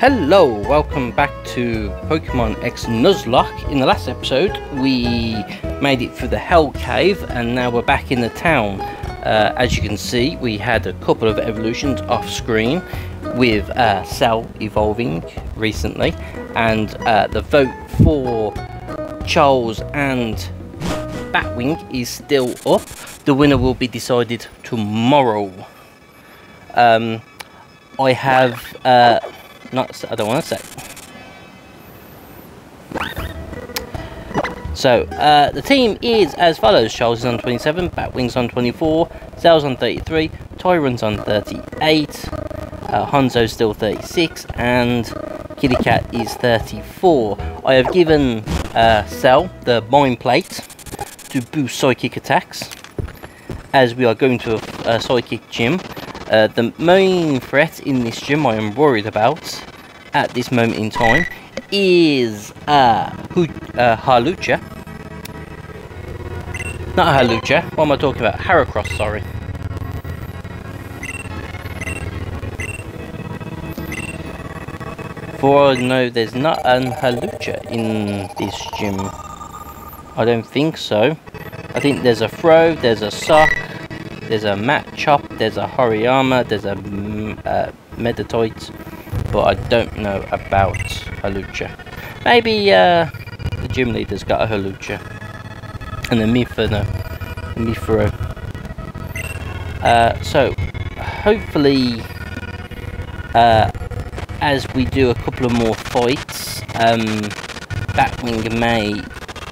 Hello, welcome back to Pokemon X Nuzlocke. In the last episode, we made it through the Hell Cave, and now we're back in the town. Uh, as you can see, we had a couple of evolutions off screen, with uh, Cell evolving recently, and uh, the vote for Charles and Batwing is still up. The winner will be decided tomorrow. Um, I have uh, not. I don't want to say. So uh, the team is as follows: Charles is on 27, Batwing's on 24, Cell's on 33, Tyrunt's on 38, uh, Honzo's still 36, and Kitty Cat is 34. I have given uh, Cell the Mind Plate to boost psychic attacks, as we are going to a, a psychic gym. Uh, the main threat in this gym I am worried about at this moment in time is uh, Hu uh, Hawlucha. Not Hawlucha, what am I talking about? Heracross, sorry. For I know there's not an Hawlucha in this gym. I don't think so. I think there's a Throh, there's a Sawk, there's a Machop, there's a Hariyama, there's a mm, uh, Meditite, but I don't know about Hawlucha. Maybe uh, the gym leader's got a Hawlucha. And a Mifano. Mifuro. Uh, so, hopefully, uh, as we do a couple of more fights, um, Batwing may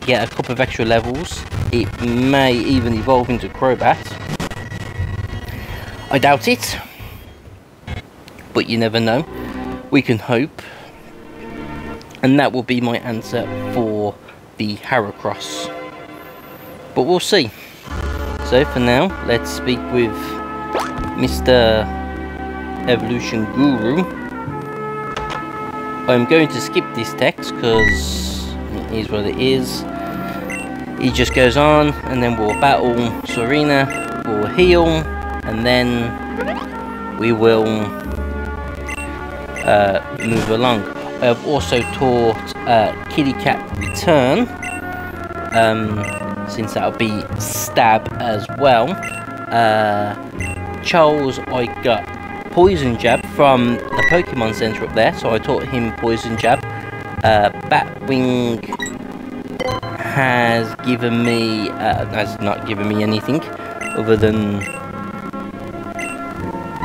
get a couple of extra levels. It may even evolve into Crobat. I doubt it, but you never know. We can hope. And that will be my answer for the Heracross. But we'll see. So for now, let's speak with Mr. Evolution Guru. I'm going to skip this text because it is what it is. He just goes on and then we'll battle Serena, we'll heal, and then we will uh, move along. I have also taught uh, Kitty Cat Return, um, since that'll be Stab as well. Uh, Charles, I got Poison Jab from the Pokemon Center up there, so I taught him Poison Jab. Uh, Batwing has given me, uh, has not given me anything other than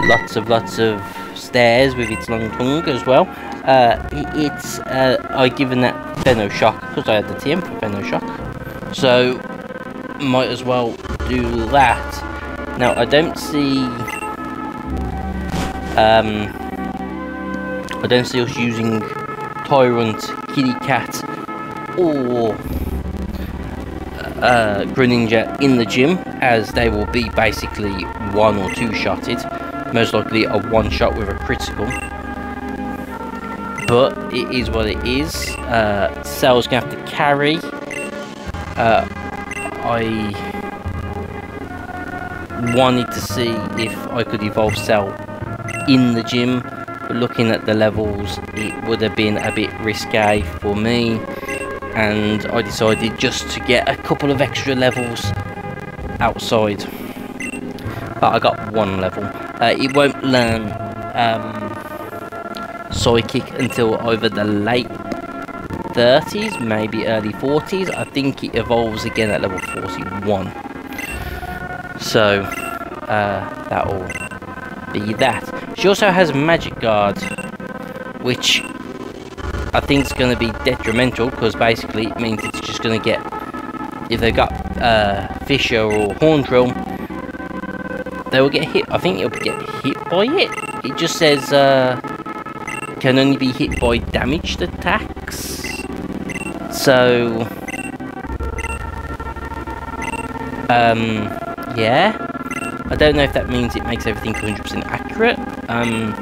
lots of lots of stairs with its long tongue as well. Uh, it's uh, I given that Venoshock because I had the TM for Venoshock, so might as well do that. Now I don't see, um, I don't see us using Tyrunt, Kitty Cat, or uh, Greninja in the gym, as they will be basically one or two shotted most likely a one shot with a critical. But it is what it is. Uh, Cell's gonna have to carry. Uh, I wanted to see if I could evolve Cell in the gym, but looking at the levels, it would have been a bit risque for me. And I decided just to get a couple of extra levels outside. But I got one level. Uh, it won't learn um, Psychic until over the late 30s, maybe early 40s. I think it evolves again at level 41. So, uh, that'll be that. She also has Magic Guard, which I think is going to be detrimental because basically it means it's just going to get, if they've got uh, Fissure or Horn Drill, they will get hit. I think it'll get hit by it. It just says uh, can only be hit by damaged attacks. So, um, yeah. I don't know if that means it makes everything 100% accurate. Um,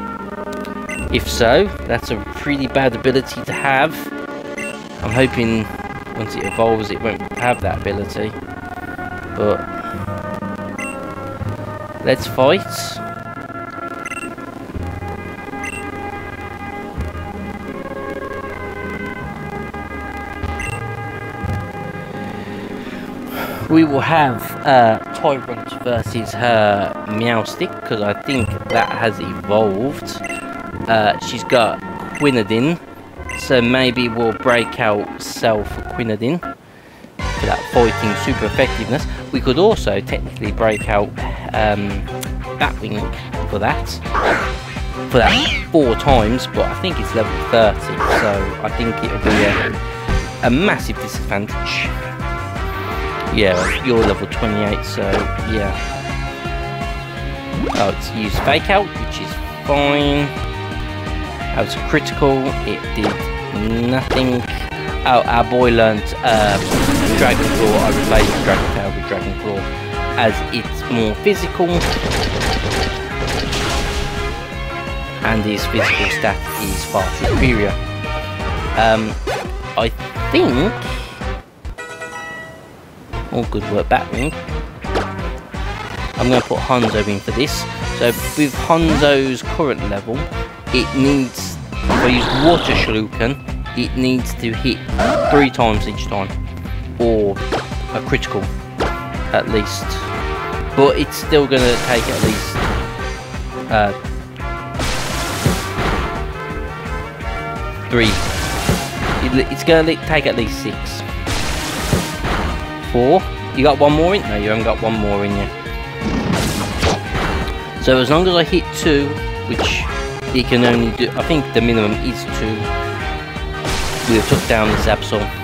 if so, that's a pretty bad ability to have. I'm hoping once it evolves it won't have that ability. But Let's fight. We will have uh, Tyrunt versus her Meowstic, because I think that has evolved. Uh, she's got Quinadin, so maybe we'll break out Self for for that fighting super effectiveness. We could also technically break out um, Batwing for that. For that four times, but I think it's level 30, so I think it'll be a, a massive disadvantage. Yeah, you're level 28, so yeah. Oh, it's used fake out, which is fine. That was critical, it did nothing. Oh, our boy learned um, Dragon Claw, I replaced Dragon Tail with Dragon Claw as it's more physical and his physical stat is far superior. Um, I think all good work, Batwing. I'm going to put Hanzo in for this. So with Hanzo's current level, it needs, if I use Water Shuriken, it needs to hit three times each time. Or a critical, at least. But it's still going to take at least uh, three. It's going to take at least six. Four. You got one more in? No, you haven't got one more in yet. So as long as I hit two, which he can only do, I think the minimum is two, we have took down this Absol.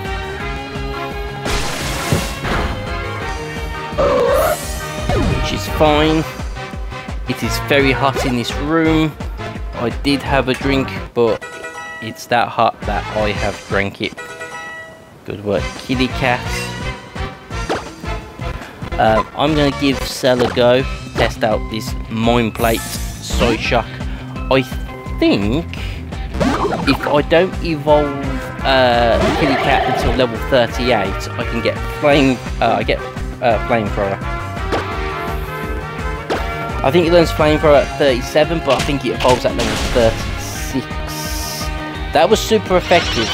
Fine. It is very hot in this room. I did have a drink, but it's that hot that I have drank it. Good work, kitty cat. Uh, I'm going to give Cell a go, test out this Mind Plate Psyshock. I think if I don't evolve uh, Kitty Cat until level 38, I can get Flame, uh, I get uh, Flamethrower. I think it learns Flamethrower at 37, but I think it evolves at level 36. That was super effective.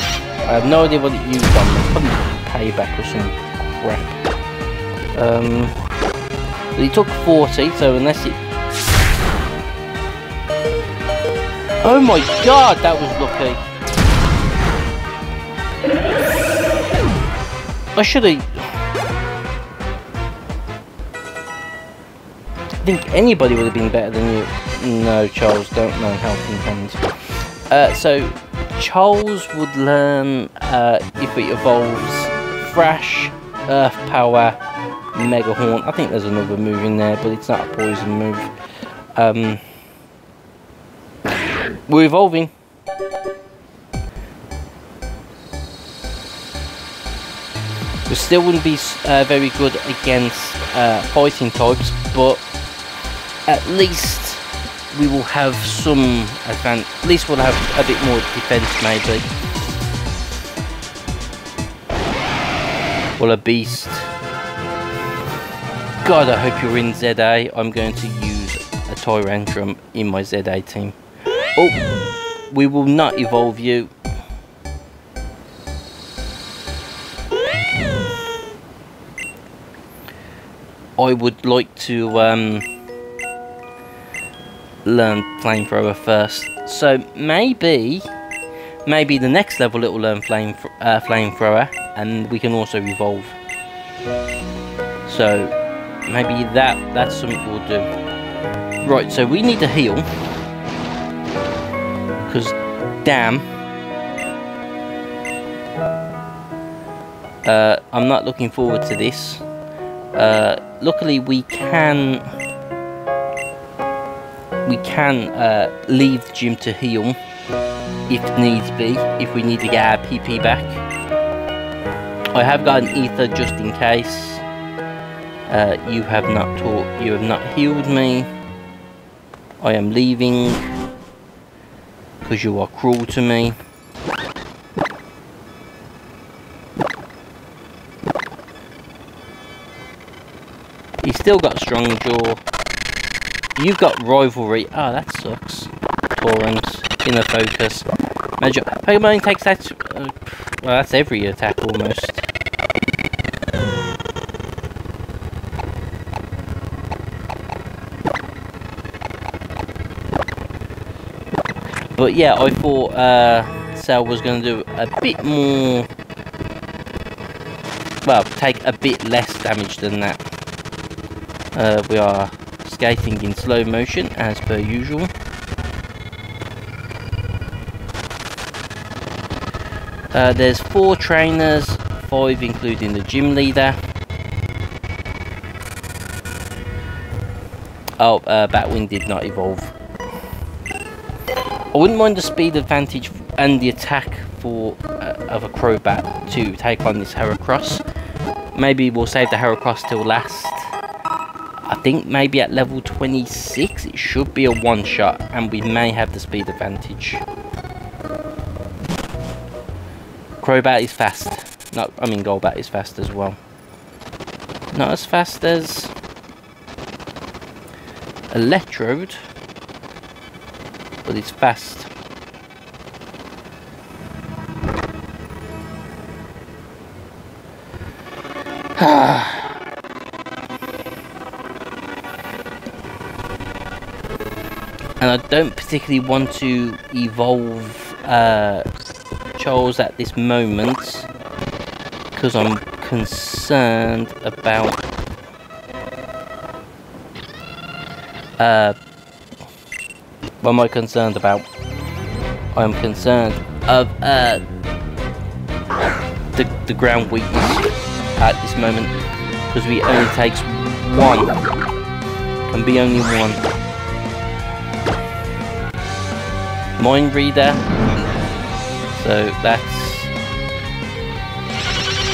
I have no idea what it used on. Probably payback or some crap. Um, he took 40, so unless it... Oh my god, that was lucky. I should have... think anybody would have been better than you. No, Charles, don't learn Helping Hand. Uh, so, Charles would learn, uh, if it evolves, Thrash, Earth Power, Mega Horn. I think there's another move in there, but it's not a poison move. Um, we're evolving. We still wouldn't be uh, very good against uh, fighting types, but at least we will have some advantage. At least we'll have a bit more defense, maybe. Well, a beast. God, I hope you're in ZA. I'm going to use a Tyrantrum in my ZA team. Oh, we will not evolve you. I would like to um, learn flamethrower first. So maybe, maybe the next level it will learn flame uh, flamethrower, and we can also evolve. So maybe that that's something we'll do. Right, so we need to heal. Because, damn. Uh, I'm not looking forward to this. Uh, luckily, we can... We can uh, leave the gym to heal, if needs be, if we need to get our PP back. I have got an ether just in case. Uh, you have not taught, you have not healed me. I am leaving because you are cruel to me. He's still got strong jaw. You've got rivalry. Oh, that sucks. Torrent in the focus. Major Pokemon takes that. Uh, well, that's every attack almost. But yeah, I thought uh, Cell was going to do a bit more. Well, take a bit less damage than that. Uh, we are skating in slow motion, as per usual. Uh, there's four trainers, five including the gym leader. Oh, uh, Batwing did not evolve. I wouldn't mind the speed advantage and the attack for uh, of a Crobat to take on this Heracross. Maybe we'll save the Heracross till last. Think maybe at level 26 it should be a one shot and we may have the speed advantage. Crobat is fast. No, I mean Golbat is fast as well. Not as fast as Electrode, but it's fast. and ah. I don't particularly want to evolve uh, Charles at this moment because I'm concerned about uh, what am I concerned about? I'm concerned of uh, the, the ground weakness at this moment because we only takes one can be only one mind reader so that's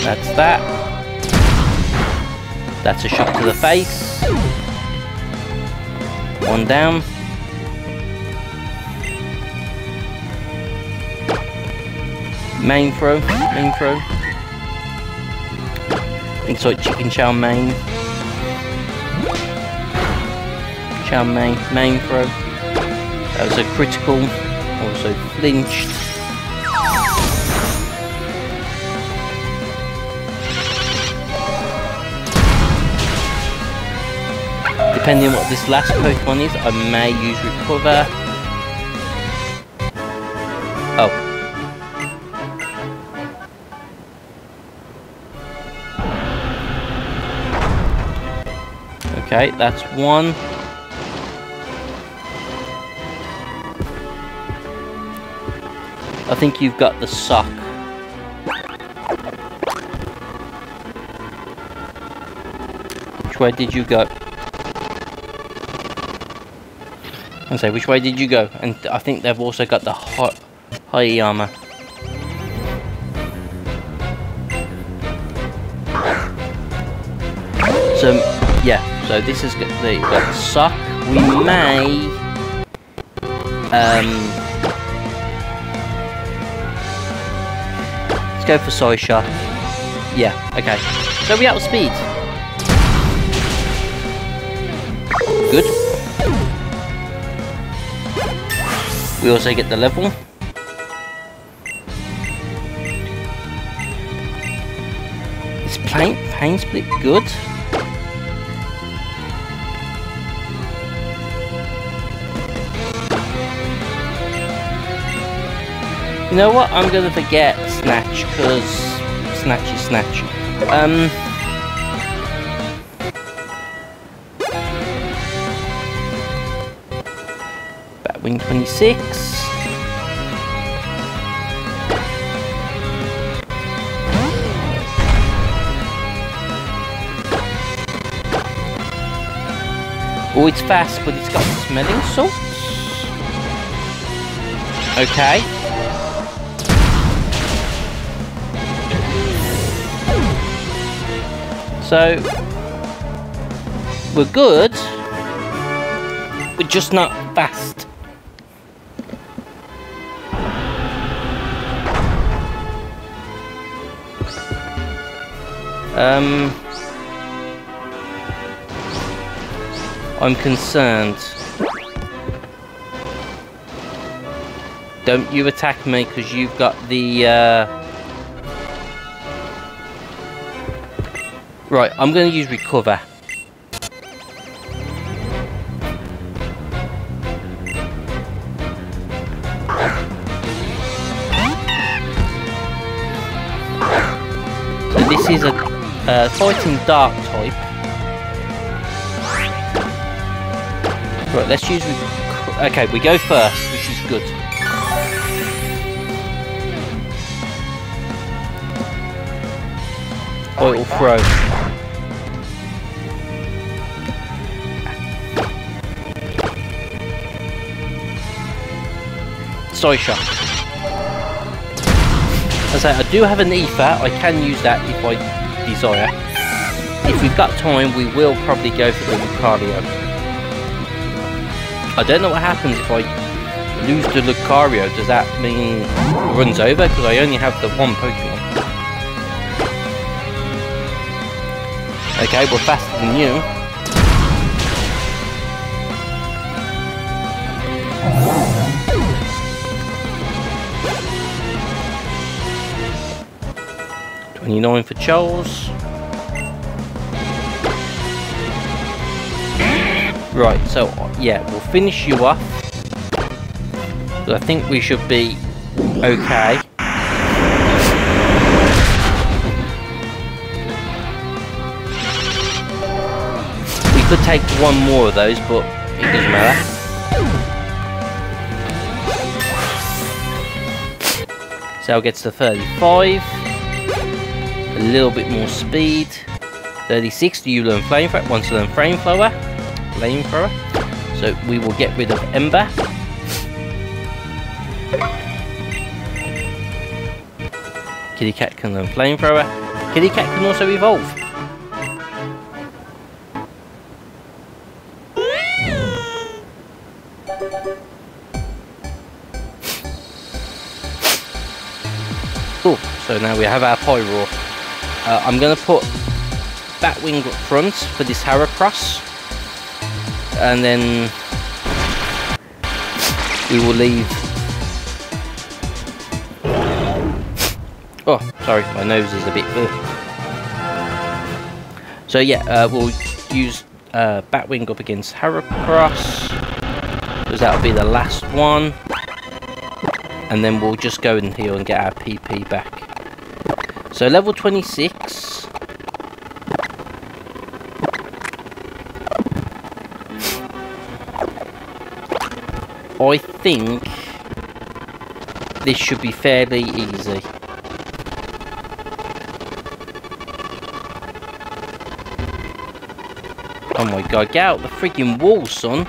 that's that. That's a shot to the face. One down. Main throw, main throw. Inside chicken chow main. Chow main, main throw. That was a critical, flinched. Depending on what this last Pokemon is, I may use Recover. Oh. Okay, that's one. I think you've got the Sawk. Which way did you go? and say, which way did you go? And I think they've also got the hot high armor. So, yeah, so this is the, the Sawk. We may... Um... go for Psyshock. Yeah, okay. So we out of speed. Good. We also get the level. Is paint, pain split good? You know what? I'm gonna forget Snatch, because Snatch is Snatch. Um... Wing 26. Oh, it's fast, but it's got smelling salts. Okay. So, we're good, we're just not fast. Um, I'm concerned. Don't you attack me because you've got the... Uh... Right, I'm going to use recover. So this is a uh, fighting dark type. Right, let's use... Okay, we go first, which is good. Oil throw. Soy shot. As I say, I do have an ether, I can use that if I desire. If we've got time, we will probably go for the Lucario. I don't know what happens if I lose the Lucario. Does that mean it runs over? Because I only have the one Pokemon. Okay, we're faster than you. Twenty-nine for Charles. Right, so yeah, we'll finish you off. But I think we should be okay. We could take one more of those, but it doesn't matter. Cell gets to 35. A little bit more speed. 36, do you learn flamethrower? Once you learn flamethrower, flamethrower. So we will get rid of Ember. Kitty Cat can learn flamethrower. Kitty Cat can also evolve. Cool. So now we have our Pyroar. Uh, I'm going to put Batwing up front for this Heracross. And then we will leave... Oh, sorry, my nose is a bit... So yeah, uh, we'll use uh, Batwing up against Heracross. Because that'll be the last one. And then we'll just go in here and get our PP back. So level 26. I think this should be fairly easy. Oh my god, get out the freaking wall, son.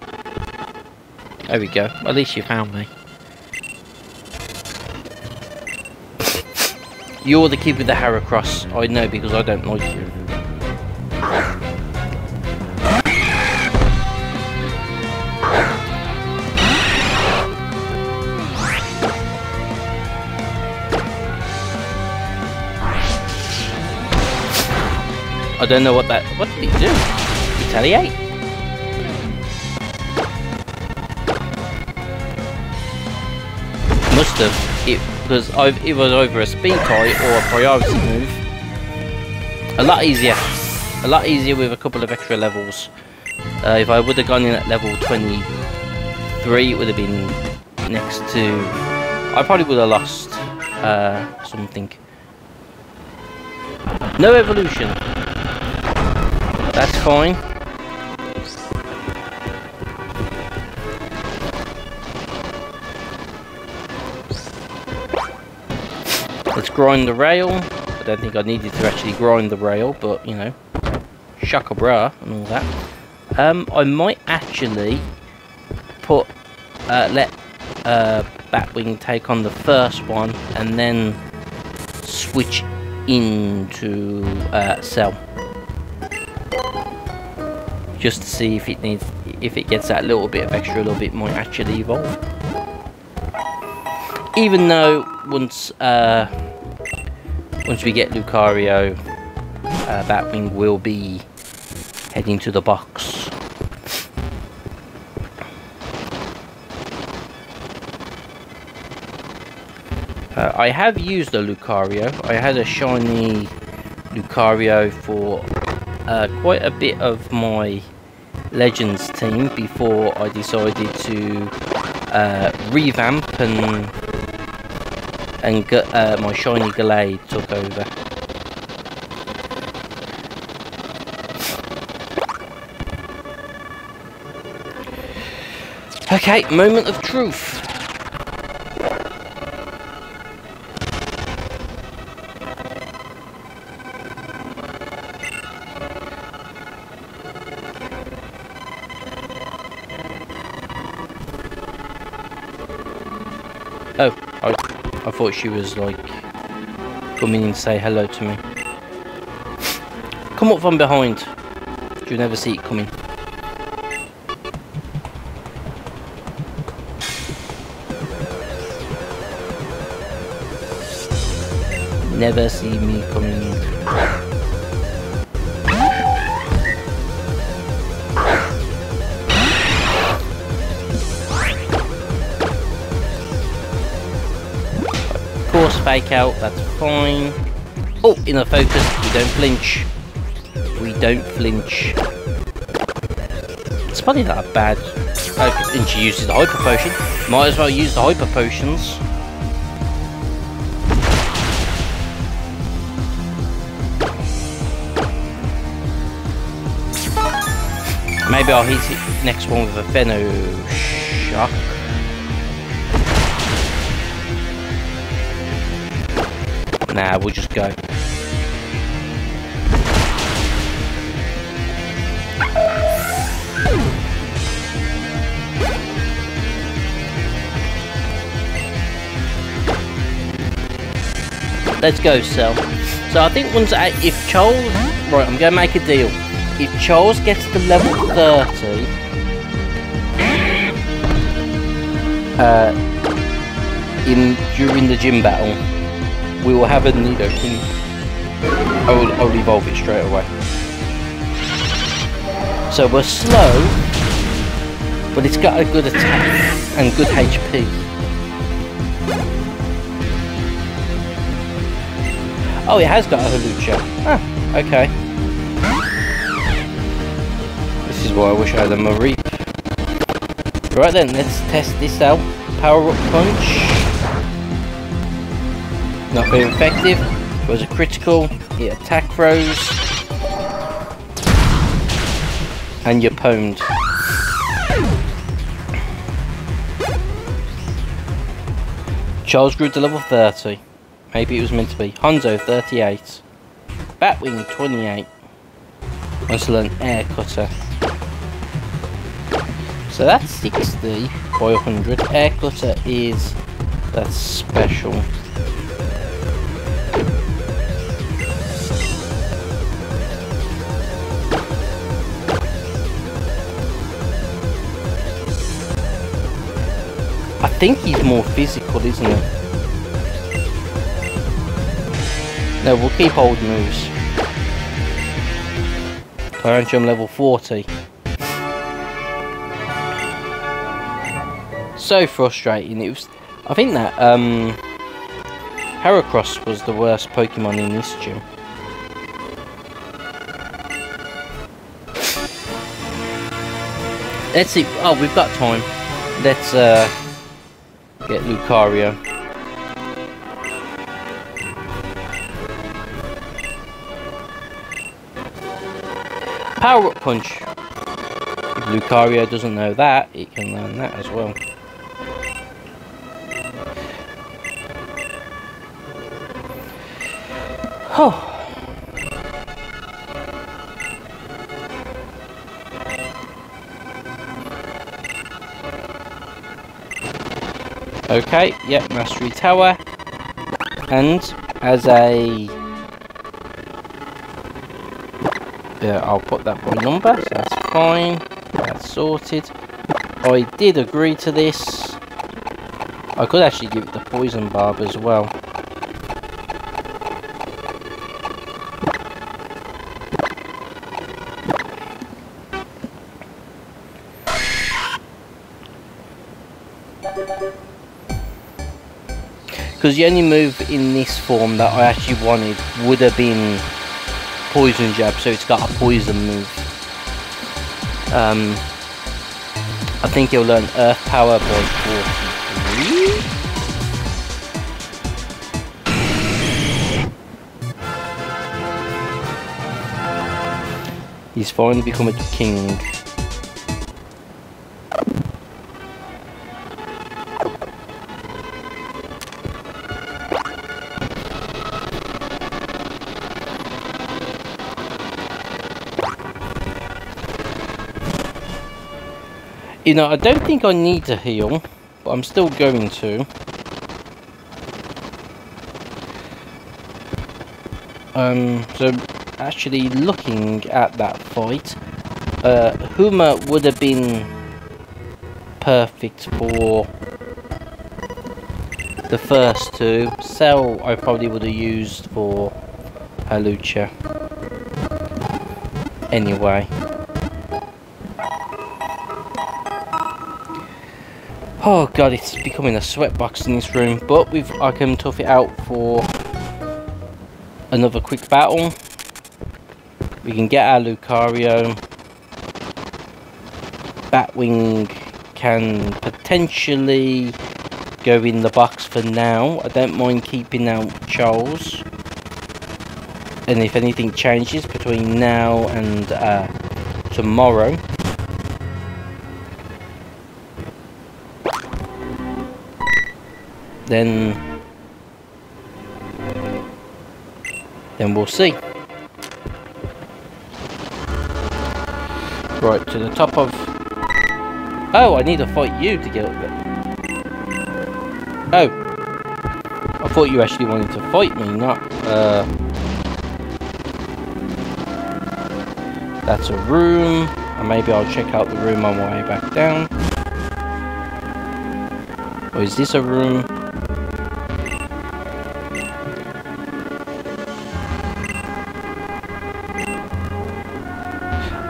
There we go. At least you found me. You're the kid with the Heracross. I know because I don't like you. I don't know what that... What did he do? Retaliate? Must have. Because it was over a speed tie or a priority move. A lot easier. A lot easier with a couple of extra levels. Uh, if I would have gone in at level 23, it would have been next to... I probably would have lost uh, something. No evolution. That's fine. Grind the rail. I don't think I needed to actually grind the rail, but you know, shaka bra and all that. Um, I might actually put uh, let uh, Batwing take on the first one and then switch into uh, Cell just to see if it needs if it gets that little bit of extra little bit might actually evolve even though once uh, once we get Lucario, uh, Batwing will be heading to the box. Uh, I have used a Lucario. I had a shiny Lucario for uh, quite a bit of my Legends team before I decided to uh, revamp and and uh, my shiny glade took over. Okay, moment of truth. Thought she was like coming in to say hello to me. Come up from behind. You'll never see it coming. Never see me coming. Course fake out, that's fine. Oh, in a focus, we don't flinch. We don't flinch. It's probably not a bad. Oh, and she uses the hyper potion. Might as well use the hyper potions. Maybe I'll hit it next one with a Veno Nah, we'll just go. Let's go, Cell. So I think once I, if Charles, right, I'm going to make a deal. If Charles gets to level 30, uh, in during the gym battle, we will have a Nidoking. I will, I will evolve it straight away. So we're slow, but it's got a good attack and good HP. Oh, it has got a Hawlucha. Ah, okay. This is why I wish I had a Mareep. Right then, let's test this out. Power Up Punch. Not very effective. Was a critical. It attack throws. And you're pwned. Charles grew to level 30. Maybe it was meant to be. Honzo 38. Batwing 28. Wants to learn Air Cutter. So that's 60 by 100. Air Cutter is that's special. Think he's more physical, isn't he? No, we'll keep old moves. Tyrantrum level 40. So frustrating. It was. I think that um, Heracross was the worst Pokemon in this gym. Let's see. Oh, we've got time. Let's uh, get Lucario. Power Up Punch. If Lucario doesn't know that, it can learn that as well. Oh. Okay, yep, Mastery Tower. And as a yeah, I'll put that by number, so that's fine. That's sorted. I did agree to this. I could actually give it the poison barb as well. Because the only move in this form that I actually wanted would have been poison jab, so it's got a poison move. Um, I think he'll learn Earth Power by 43. He's finally become a king. You know, I don't think I need to heal, but I'm still going to. Um, so actually looking at that fight, uh, Huma would have been perfect for the first two. Cell I probably would have used for Hawlucha. Anyway. Oh god, it's becoming a sweatbox in this room, but we've I can tough it out for another quick battle. We can get our Lucario. Batwing can potentially go in the box for now. I don't mind keeping out Charles. And if anything changes between now and uh, tomorrow, then then we'll see. Right, to the top of... Oh, I need to fight you to get up there. Oh. I thought you actually wanted to fight me, not... Uh, that's a room. And maybe I'll check out the room on my way back down. Or is this a room?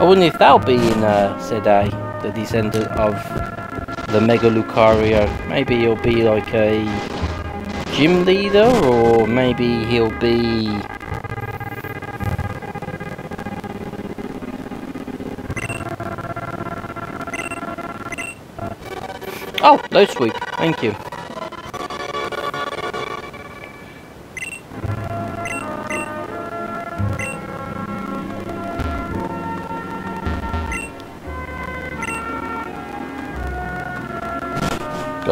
I wonder if that'll be in uh, Sedai, the descendant of the Mega Lucario. Maybe he'll be like a gym leader, or maybe he'll be... Oh, low sweep. Thank you.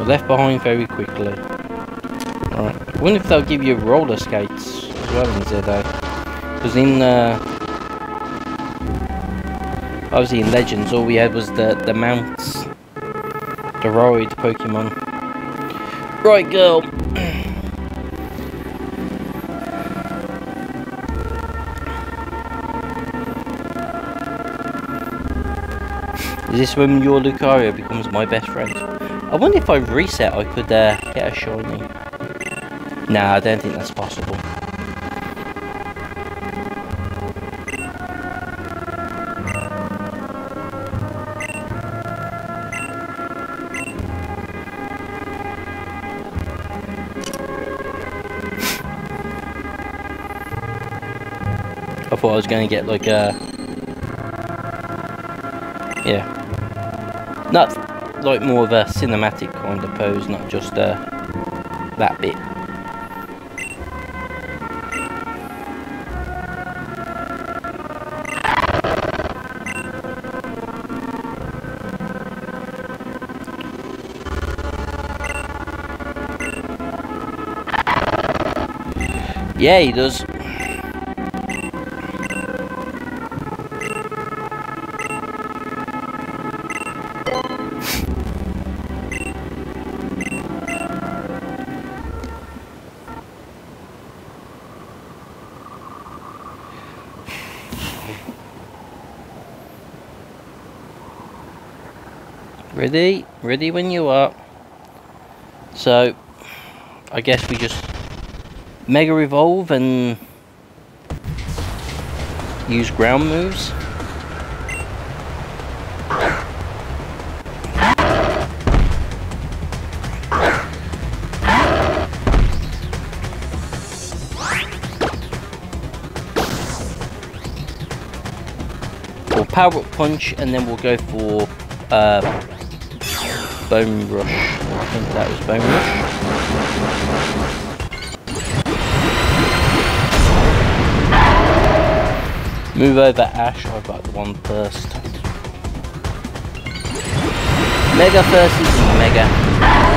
Left behind very quickly. Alright. I wonder if they'll give you roller skates as well in Zedo. Because in uh, obviously in Legends all we had was the, the mounts. The ride Pokemon. Right girl. Is this when your Lucario becomes my best friend? I wonder if I reset I could uh, get a shiny. Nah, I don't think that's possible. I thought I was going to get like a... Yeah. Not like more of a cinematic kind of pose, not just uh, that bit. Yeah, he does. Ready? Ready when you are. So, I guess we just Mega Evolve and use ground moves. We'll power up punch and then we'll go for uh, bone rush. I think that was bone rush. Move over Ash, I've got the one first. Mega is Mega.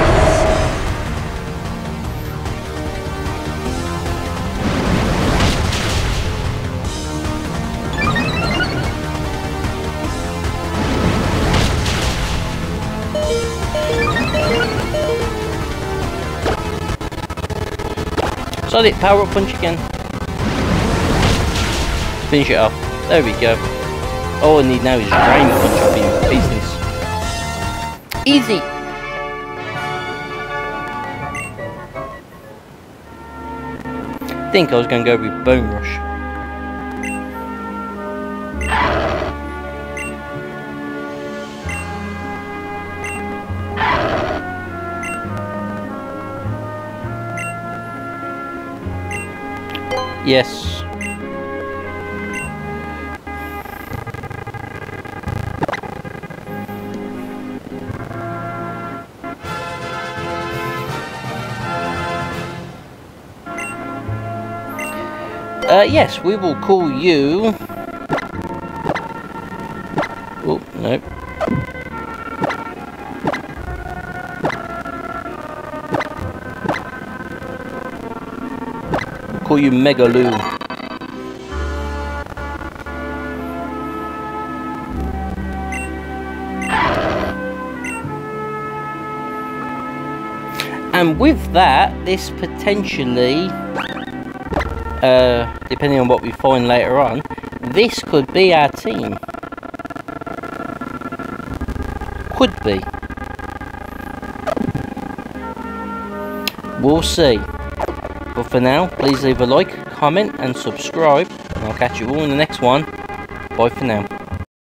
Solid power up punch again. Finish it off. There we go. All I need now is drain punch up in business. Easy. think I was going to go with Bone Rush. Yes. Uh, yes, we will call you... Call you Megaloo. And with that, this potentially uh, depending on what we find later on, this could be our team. Could be. We'll see. For now, please leave a like, comment and subscribe. And I'll catch you all in the next one. Bye for now.